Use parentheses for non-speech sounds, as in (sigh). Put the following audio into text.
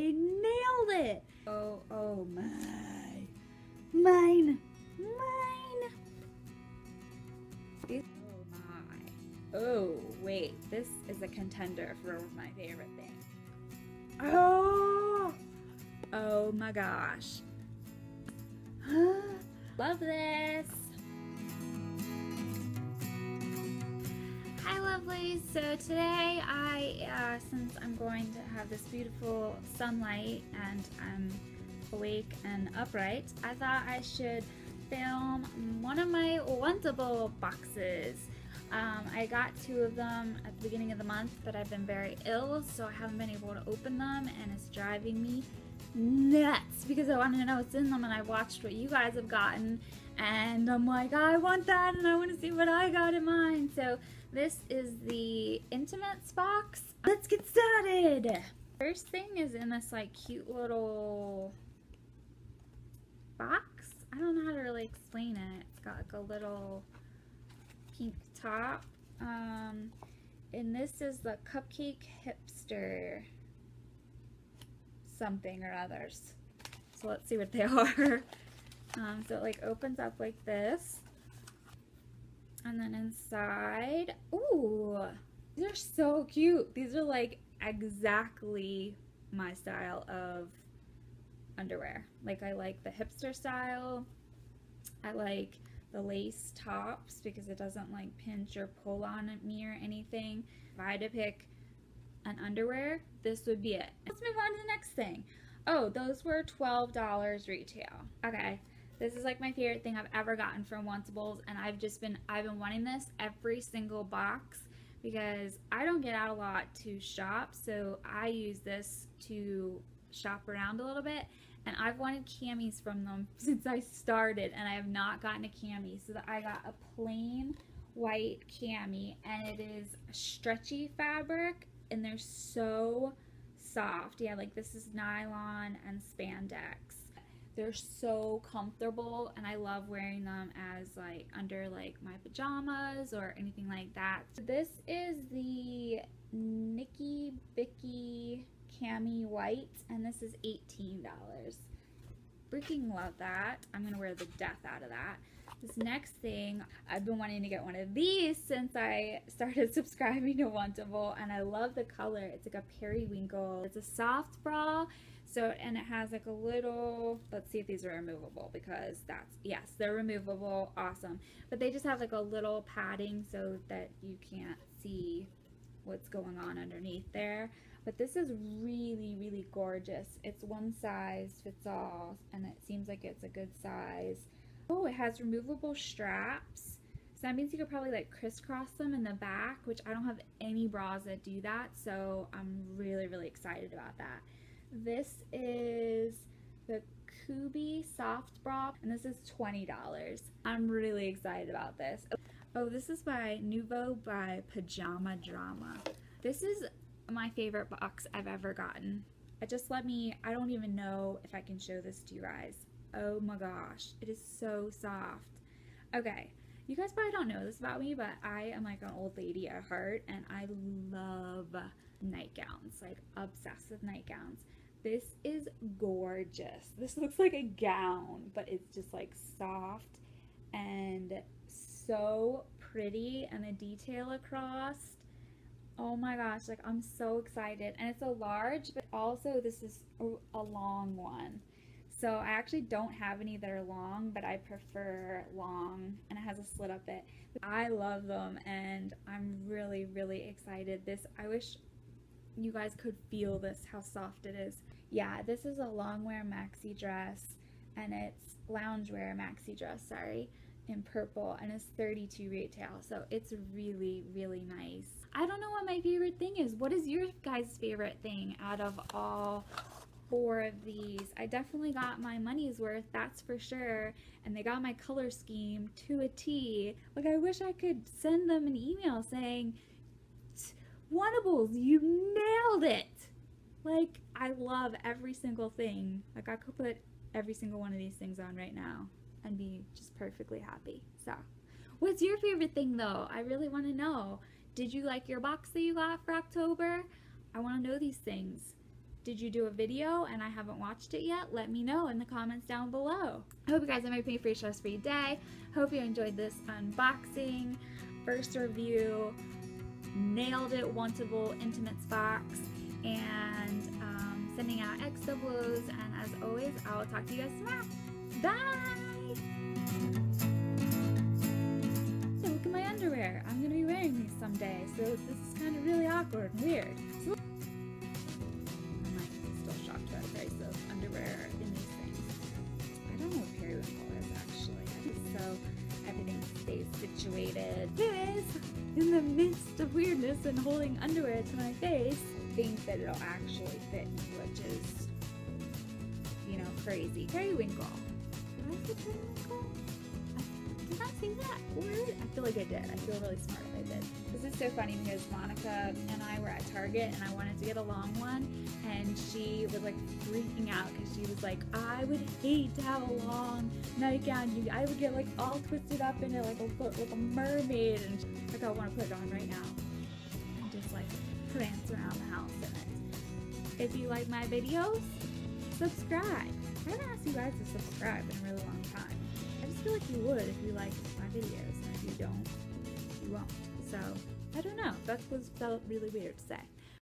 I nailed it. Oh, oh my. Mine. Mine. Oh my. Oh, wait. This is a contender for my favorite thing. Oh. Oh my gosh. (gasps) Love this. Hi lovelies. So today I, uh, since I'm going to have this beautiful sunlight and I'm awake and upright, I thought I should film one of my Wantable boxes. Um, I got two of them at the beginning of the month, but I've been very ill, so I haven't been able to open them, and it's driving me nuts because I wanted to know what's in them, and I watched what you guys have gotten, and I'm like, I want that, and I want to see what I got in mine. So this is the Intimates box. Let's get started. First thing is in this like cute little box. I don't know how to really explain it. It's got like a little pink top. Um, and this is the Cupcake Hipster something or others. So let's see what they (laughs) are. Um, so it like opens up like this. And then inside, ooh, these are so cute. These are like exactly my style of underwear. Like I like the hipster style. I like the lace tops because it doesn't like pinch or pull on me or anything. If I had to pick an underwear, this would be it. Let's move on to the next thing. Oh, those were $12 retail. Okay, this is like my favorite thing I've ever gotten from Wantables and I've just been, I've been wanting this every single box because I don't get out a lot to shop, so I use this to shop around a little bit and I've wanted camis from them (laughs) since I started and I have not gotten a cami so I got a plain white cami and it is stretchy fabric and they're so soft. Yeah like this is nylon and spandex. They're so comfortable and I love wearing them as like under like my pajamas or anything like that. This is the Nikki Bicky cami white and this is $18 freaking love that. I'm gonna wear the death out of that this next thing I've been wanting to get one of these since I started (laughs) subscribing to Wantable and I love the color. It's like a periwinkle. It's a soft bra so and it has like a little let's see if these are removable because that's yes they're removable. Awesome. But they just have like a little padding so that you can't see what's going on underneath there. But this is really, really gorgeous. It's one size fits all, and it seems like it's a good size. Oh, it has removable straps. So that means you could probably like crisscross them in the back, which I don't have any bras that do that. So I'm really, really excited about that. This is the Coobie soft bra, and this is $20. I'm really excited about this. Oh, this is by Nuvo by Pajama Drama. This is my favorite box I've ever gotten. It just let me, I don't even know if I can show this to you guys. Oh my gosh, it is so soft. Okay, you guys probably don't know this about me, but I am like an old lady at heart and I love nightgowns, like obsessed with nightgowns. This is gorgeous. This looks like a gown, but it's just like soft and so pretty and the detail across Oh my gosh, like I'm so excited. And it's a large, but also this is a long one. So I actually don't have any that are long, but I prefer long and it has a slit up bit. I love them and I'm really, really excited. This, I wish you guys could feel this, how soft it is. Yeah, this is a long wear maxi dress and it's loungewear maxi dress, sorry, in purple and it's 32 retail. So it's really, really nice. I don't know what my favorite thing is. What is your guys' favorite thing out of all four of these? I definitely got my money's worth, that's for sure. And they got my color scheme to a T. Like, I wish I could send them an email saying, Wantables, you nailed it! Like, I love every single thing. Like, I could put every single one of these things on right now and be just perfectly happy. So, what's your favorite thing though? I really want to know. Did you like your box that you got for October? I want to know these things. Did you do a video and I haven't watched it yet? Let me know in the comments down below. I hope you guys have a pretty free stress free day. Hope you enjoyed this unboxing, first review, nailed it, wantable intimates box, and um, sending out X doubles. And as always, I will talk to you guys tomorrow. Bye! So look at my underwear. I'm gonna be wearing these someday, so this is kind of really awkward and weird. So This, in the midst of weirdness and holding underwear to my face, think that it'll actually fit me, which is, you know, crazy. Periwinkle. I periwinkle? That word? I feel like I did. I feel really smart if I did. This is so funny because Monica and I were at Target and I wanted to get a long one and she was like freaking out because she was like, I would hate to have a long nightgown. I would get like all twisted up in it like a like a mermaid and like I want to put it on right now and just like prance around the house in it. If you like my videos, subscribe. I haven't asked you guys to subscribe in a really long time. I feel like you would if you like my videos, and if you don't, you won't. So I don't know. That was felt really weird to say.